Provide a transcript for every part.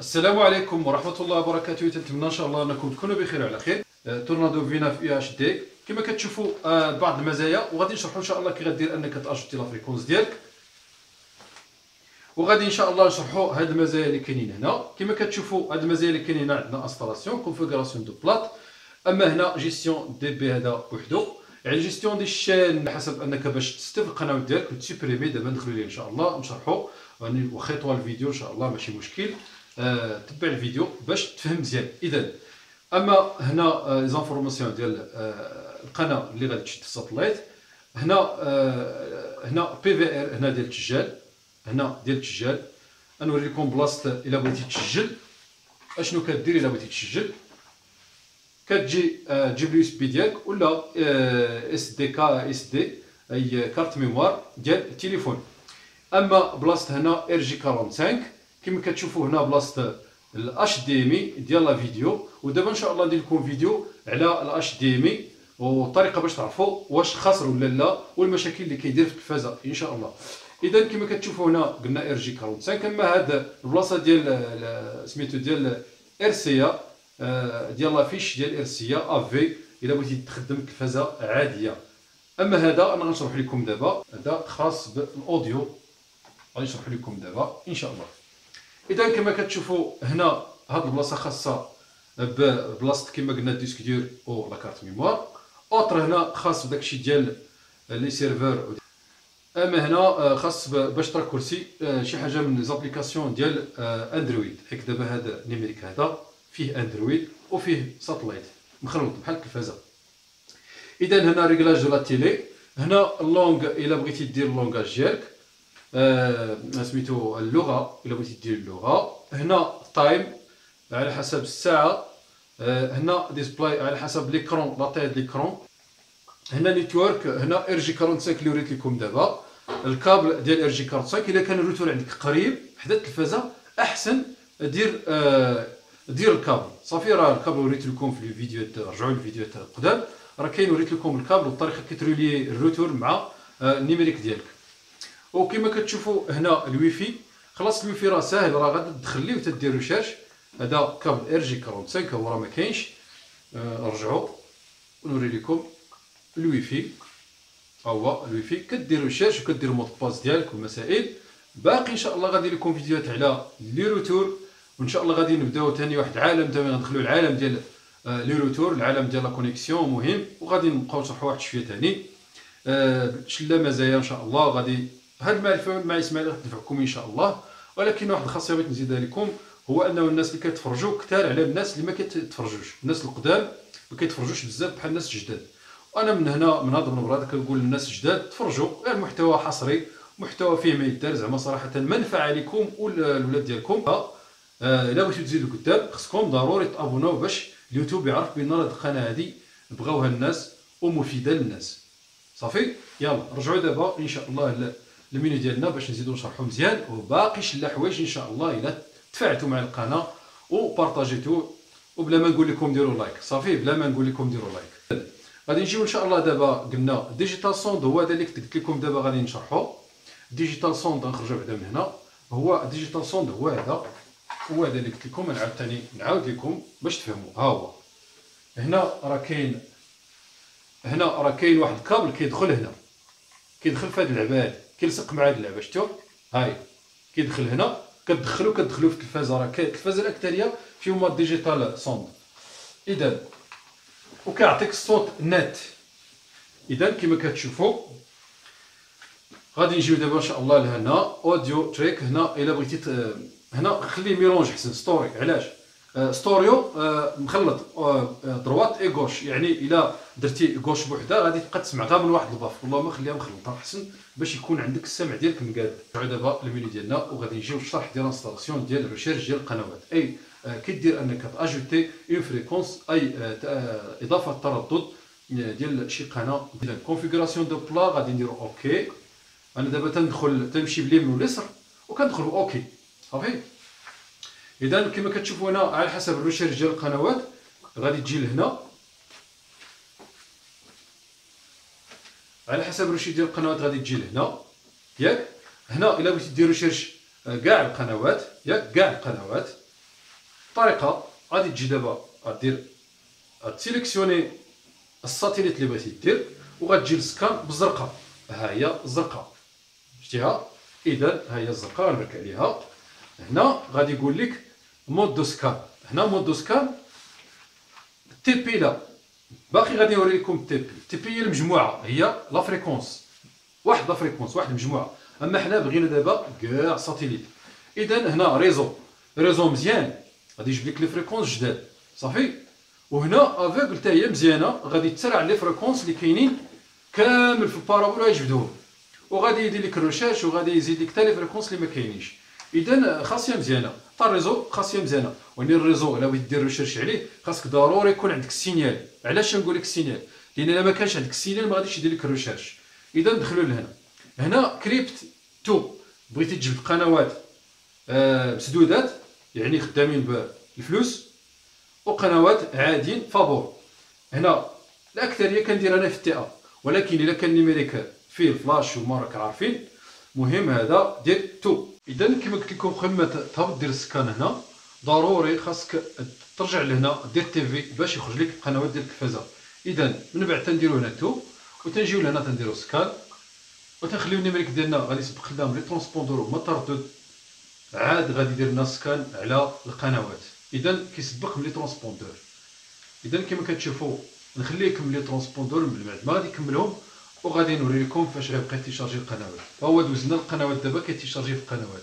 السلام عليكم ورحمة الله وبركاته. تنتمنى إن شاء الله أنكم تكونوا بخير وعلى خير. آه، Tornado V9 UHD. كما كتشوفوا آه، بعض المزايا وغادي نشرحوا إن شاء الله كي غدير أنك ت ajouter la fréquence ديالك. وغادي إن شاء الله نشرحوا هاد المزايا اللي كاينين هنا. كما كتشوفوا هاد المزايا اللي كاينين عندنا installation configuration du plat أما هنا gestion DB هذا وحده يعني جيستيون دي الشان حسب أنك باش تستف القناه ديالك وت supprimer دابا ندخلوا ليه إن شاء الله نشرحوا يعني واخا الفيديو إن شاء الله ماشي مشكل. تبع الفيديو باش تفهم مزيان. اذا أما هنا les informations ديال آه، القناة اللي غادي تشد ال satellite هنا آه، هنا PVR هنا ديال التسجال هنا ديال التسجال نوريكم بلاصة إلا بغيتي تسجل. أشنو كدير إلا بغيتي تسجل؟ كتجي تجيب ال USB ديالك ولا SD carte SD أي carte mémoire ديال التليفون. أما بلاصة هنا RJ 45 كما كتشوفوا هنا بلاصة ال HDM ديال la vidéo. ودابا ان شاء الله ندير لكم فيديو على ال HDMI والطريقة باش تعرفوا واش خاسر ولا لا والمشاكل اللي كيدير في التلفازة ان شاء الله اذا كما كتشوفوا هنا قلنا RJ 45 اما هاد البلاصة ديال سميتو ديال RC ديال la fiche ديال RC AV إلا بغيتي تخدم تلفازه عادية. أما هذا أنا غنشرح لكم دابا. هذا خاص بال audio. غادي نشرح لكم دابا ان شاء الله اذا كما كتشوفوا هنا هاد البلاصة خاصة ببلاصه كما قلنا ال disque dur أو لا carte mémoire. autre هنا خاص بداكشي ديال les serveurs. أما هنا خاص باش ترى كرسي شي حاجة من applications ديال Android حيت دابا هذا numérique هذا فيه Android وفيه satellite مخلوط بحال التلفازه اذا هنا réglage de la télé هنا la langue إلا بغيتي دير ال langage ديالك آه سميتو اللغة إلا بغيتي دير اللغة. هنا time على حسب الساعة. آه هنا display على حسب l'écran la taille l'écran هنا network هنا RJ 45 اللي وريت لكم دابا. الكابل ديال RJ 45 إلا كان الروتور عندك قريب حدا التلفازه أحسن دير آه دير الكابل. صافي راه الكابل وريت لكم في الفيديوهات رجعوا للفيديوهات القدام راه كاين وريت لكم الكابل والطريقة كترولي الروتور مع ال numérique ديالك. وكما كتشوفوا هنا الويفي خلاص الويفي راه ساهل راه غادي تدخليه وتدير recherche. هذا كابل RJ 45 هو راه ما كاينش. نرجعوا ونوري لكم الويفي. هو الويفي. كدير recherche وكدير mot de passe ديالك والمسائل باقي إن شاء الله غادي لكم فيديوهات على les routeurs وإن شاء الله غادي نبداو ثاني واحد العالم. ثاني غندخلوا العالم ديال les routeurs العالم ديال la connexion مهم. وغادي نبقاو نشرحوا واحد شوية ثاني شلة مزايا إن شاء الله. غادي هاد المعرفه مع اسماعيل غتنفعكم إن شاء الله. ولكن واحد الخاصية بغيت نزيدها لكم هو أنه الناس اللي كيتفرجوا كثار على الناس اللي ما كيتفرجوش الناس القدام ما كيتفرجوش بزاف بحال الناس الجداد وأنا من هنا من هذا كنقول للناس الجداد تفرجوا. غير محتوى حصري محتوى فيه ما يدار زعما صراحة. منفعه لكم والولاد ديالكم. إلا بغيتو تزيدوا قدام خصكم ضروري تابوناو باش اليوتيوب يعرف بأن هاد القناة هادي بغاوها الناس ومفيدة للناس. صافي؟ يلا رجعوا دابا إن شاء الله المينو ديالنا باش نزيدو نشرحو مزيان وباقي شلا حوايج إن شاء الله إلا تفاعلتوا مع القناة وبارطاجيتو. وبلا ما نقول لكم ديروا like صافي بلا ما نقول لكم ديروا like. غادي نجيو إن شاء الله دابا قلنا digital sound هو هذا اللي قلت لكم دابا غادي نشرحو. digital sound غنخرجوا بعدا من هنا. هو digital sound هو هذا هو هذا اللي قلت لكم نعاود ثاني نعاود لكم باش تفهموا ها هو. هنا راه كاين هنا راه كاين واحد الكابل كيدخل هنا كيدخل في اللعبه هذه كيلصق مع هذه اللعبه شفتوا هاي كيدخل هنا كتدخلو كتدخلو في التلفازه راه التلفازه الأكثرية فيهم digital sound اذا وكيعطيك الصوت نت اذا كما كتشوفوا غادي نجيو دابا إن شاء الله لهنا audio track هنا إلا بغيتي هنا خليه mélange حسن stéréo علاش؟ stéréo مخلط droite et gauche يعني إلا درتي gauche بوحدة غادي تبقى تسمع غير من واحد ال baffe. والله ما خليها مخلطه أحسن باش يكون عندك السمع ديالك مقاد. دابا الميني ديالنا وغادي نجيو الشرح ديال installation ديال recherche ديال القنوات. أي كدير أنك تأجوتي une fréquence أي إضافة التردد ديال شي قناة اذا configuration de plat غادي نديرو OK أنا دابا تندخل تمشي باليمين واليسر وكندخل OK صافي؟ اذا كما كتشوفوا هنا على حسب ال recherche ديال القنوات غادي تجي لهنا. على حسب ال recherche ديال القنوات غادي تجي لهنا. ياك؟ هنا إلا بغيتي دير recherche كاع القنوات ياك؟ كاع القنوات. الطريقة غادي تجي دابا غدير غتسيليكسيوني ال satellite اللي بغيتي دير وغتجي ال scan بالزرقاء ها هي الزرقاء شتيها اذا ها هي الزرقاء غنبرك عليها. هنا غادي يقول لك mode de scan. هنا mode de scan TP la. باقي غادي نوري لكم TP TP هي المجموعة هي la fréquence. واحد la fréquence واحد المجموعه أما حنا بغينا دابا كاع satellite. إذا هنا réseau. réseau مزيان. غادي يجيب لك les fréquences جداد. صافي؟ وهنا aveugle حتى هي مزيانة. غادي تسرع les fréquences اللي كاينين كامل في ال parabole غيجبدوهم وغادي يدير لك ال recherche وغادي يزيد لك حتى les fréquences اللي ما كاينينش. إذا خاصية مزيانة. حتى ال réseau خاصيه مزيانه ولكن ال réseau الا بغيتي دير recherche عليه خاصك ضروري يكون عندك ال signal علاش نقول لك ال signal لأن إلا ما كانش عندك ال signal ما غاديش يدير لك ال recherche. إذا ندخلوا لهنا. هنا crypté tout. بغيتي تجبد قنوات آه مسدودات يعني خدامين بالفلوس وقنوات عاديين فابور. هنا الأكثرية كندير أنا FTA. ولكن إلا كان numérique فيه الفلاش وما راك عارفين مهم هذا دير tout. اذا كما قلت لكم قبل تهبط دير ال scan هنا. ضروري خاصك ترجع لهنا دير TV باش يخرج لك القنوات ديال التلفازه اذا من بعد تنديرو هنا tout وتنجيو لهنا تنديرو scan. وتنخليو ال numérique ديالنا غادي يسبق خدام les transpondeurs وما تردد عاد غادي يدير لنا scan على القنوات. اذا كيسبق les transpondeurs. اذا كما كتشوفوا نخليه يكمل les transpondeurs من بعد. ما غادي يكملهم. وغادي نوري لكم فاش غيبقى تيشارجي القنوات. فهو دوزنا القنوات دابا كيتيشارجي في القنوات.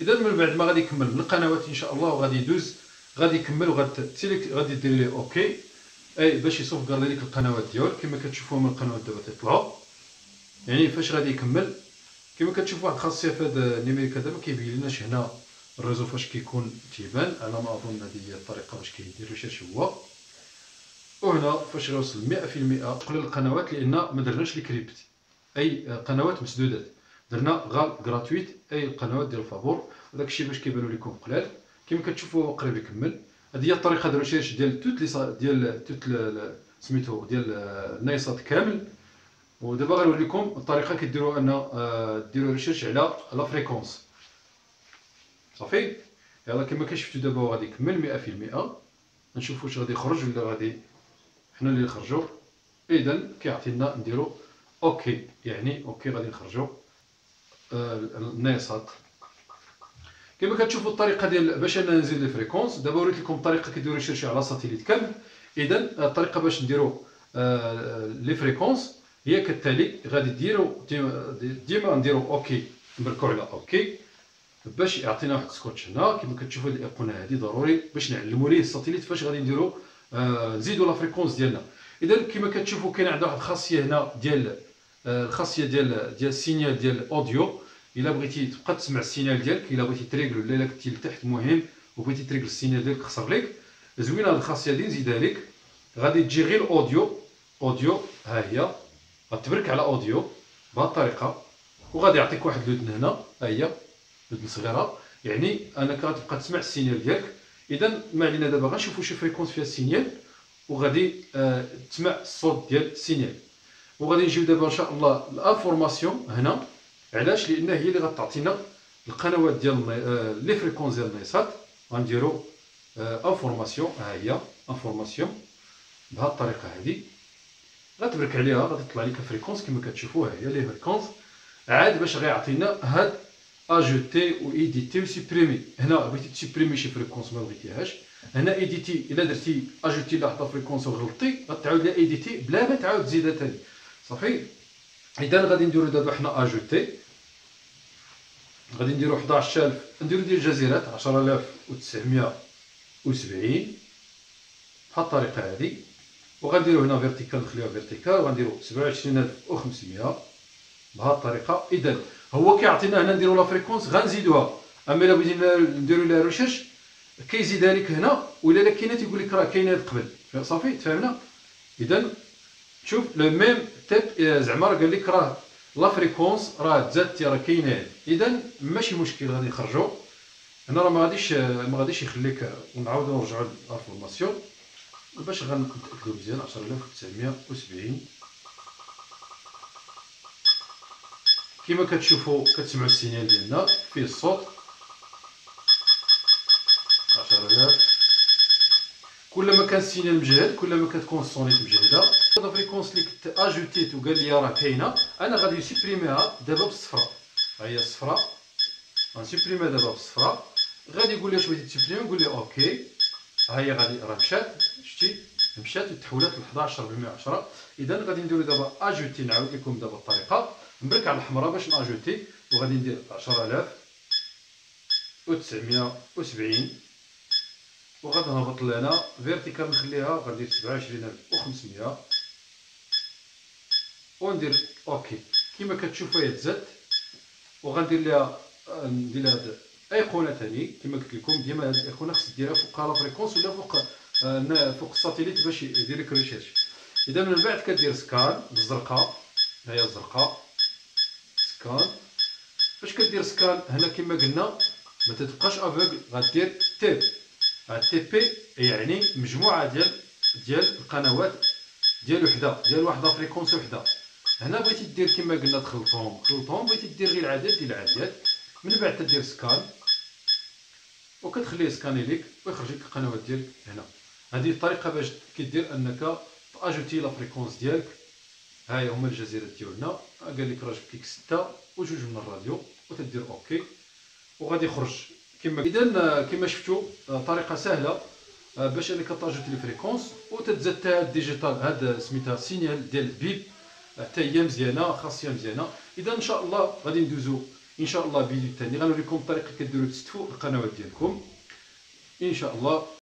إذا من بعد ما غادي يكمل القنوات إن شاء الله وغادي يدوز غادي يكمل وغادي غادي دير ليه OK. أي باش يصوف كاع لك القنوات ديالك كما كتشوفوا من القنوات دابا تيطلعوا يعني فاش غادي يكمل كما كتشوفوا واحد الخاصية في هذا ال numérique هذا ما كيبين لناش هنا ال réseau فاش كيكون تيبان. على ما أظن هذه هي الطريقة باش كيدير recherche هو. وهنا فاش غيوصل 100% قليل القنوات لأن ما درناش ال crypté أي قنوات مسدودات. درنا غا les gratuites أي القنوات ديال الفابور. وداك الشيء باش كيبانوا لكم قلال. كما كتشوفوا هو قريب يكمل. هذه هي الطريقة ديال ال recherche ديال toutes les ديال toutes سميتو ديال النايل سات كامل. ودابا غنوريكم الطريقة كديروا أن آه، ديروا recherche على la fréquence صافي؟ يلا كما كتشوفوا دابا غادي يكمل 100% نشوفوا واش غادي يخرج ولا غادي حنا اللي نخرجوا اذا كيعطينا نديروا OK. يعني OK غادي نخرجوا آه، كما كتشوفوا الطريقة ديال باش أنا نزيد les fréquences دابا وريت لكم الطريقة كيديروا recherche على satellite كامل اذا الطريقة باش نديروا آه، les fréquences هي كالتالي غادي ديروا ديما نديروا OK نبركوا على OK. باش يعطينا واحد السكوتش هنا كما كتشوفوا الايقونه هذه ضروري باش نعلموا ليه ال satellite فاش غادي نديروا آه نزيدوا la fréquence ديالنا. إذا كما كتشوفوا كاين عندنا واحد الخاصية هنا ديال آه الخاصية ديال ديال ال signal ديال ال audio إلا بغيتي تبقى تسمع ال signal ديالك إلا بغيتي تريغل ولا الا كنتي لتحت مهم. وبغيتي تريغل ال signal ديالك خسر لك زوينة هذه الخاصية دي نزيدها لك. غادي تجي غير ال audio audio ها هي. غتبرك على audio بهذه الطريقة. وغادي يعطيك واحد لودن هنا. ها هي. لودن صغيرة. يعني أنك غتبقى تسمع ال signal ديالك. اذا ما علينا دابا غنشوفوا شي fréquence فيها ال signal وغادي آه تسمع الصوت ديال ال signal وغادي نجيو دابا إن شاء الله ال information هنا. علاش؟ لأن هي اللي غتعطينا القنوات ديال آه les fréquences ديال النايل سات غنديرو آه information. ها هي information بهذه الطريقة هذه غتبرك عليها غادي تطلع لك fréquence كما كتشوفوا هي les fréquences. عاد باش غيعطينا هاد ajouter و éditer و supprimer هنا بغيتي تسوبريمي شي fréquence ما بغيتيهاش هنا éditer الا درتي ajouter لواحد fréquence وغلطتي غتعاود لها éditer بلا ما تعاود تزيدها ثاني صافي اذا غادي نديرو دابا حنا ajouter غادي نديرو 11000 نديرو ديال الجزيرات 10970 بحال الطريقة هذه وغنديرو هنا vertical نخليوها vertical وغنديرو 27500 بهذه الطريقة اذا هو كيعطينا هنا نديرو la fréquence غنزيدوها. أما إلا بغيتي نديرو لها recherche كيزيدها لك هنا ولا لا كاينة تيقول لك راه كاينة قبل. صافي؟ تفهمنا؟ اذا شوف le même TP زعما راه قال لك راه la fréquence راه تزادتي راه كاينة اذا ماشي مشكل غادي نخرجوا هنا راه ما غاديش ما غاديش يخليك ونعاودو نرجعوا لل information. باش غنتاكدو مزيان 10970 كما كتشوفوا كتسمعوا ال signal ديالنا فيه الصوت. 10000 كل ما كان ال signal مجهد كل ما كتكون ال sonnette مجهدة. la fréquence اللي كنت اجوتيت وقال لي راه كاينة أنا غادي نسيبريميها دابا بالصفراء ها هي الصفراء غنسيبريميها دابا بالصفراء غادي يقول لي اش بغيتي تسيبريمي نقول لي OK. ها هي غادي راه مشات. شتي؟ مشات وتحولات ل 11 ب 110 اذا غادي نديرو دابا ajouter نعاود لكم دابا الطريقة. نبرك على الحمراء باش نأجوتي وغادي ندير 10000 و 970 وغادي نهبط لهنا vertical نخليها غندير 27500 وندير OK كما كتشوفوا هي تزاد. وغندير لها ندير لها هاد ايقونه ثاني كما قلت لكم ديما هاد الأيقونة خصك ديرها فوق la fréquence ولا فوق آه فوق الساتيليت باش يدير لك ريشيرش إذا من بعد كدير سكان بالزرقاء. ها هي الزرقاء. سكان فاش كدير سكان هنا كما قلنا ما تتبقاش افوغل غدير تيب تي بي يعني مجموعة ديال ديال القنوات ديال وحدة ديال واحدة فريكونس وحدة. هنا بغيتي دير كما قلنا تخلطهم. تخلطهم بغيتي دير غير العدد ديال العدد. من بعد تدير سكان وكتخليه سكاني ليك ويخرج لك القنوات ديالك هنا. هذه الطريقة باش كدير أنك تأجوتي la fréquence ديالك. هاي هما الجزيرات ديالنا. قال لك راه جبت لك 6 وجوج من الراديو وتدير OK. وغادي يخرج كما اذا كما شفتوا طريقة سهلة باش أنك تاجوتي les fréquences وتتزاد حتى ال digital هذا سميتها signal ديال bip. حتى هي مزيانة خاصية مزيانة. اذا إن شاء الله غادي ندوزو إن شاء الله فيديو ثاني غنوريكم الطريقة كديروا تستفوا القنوات ديالكم. إن شاء الله.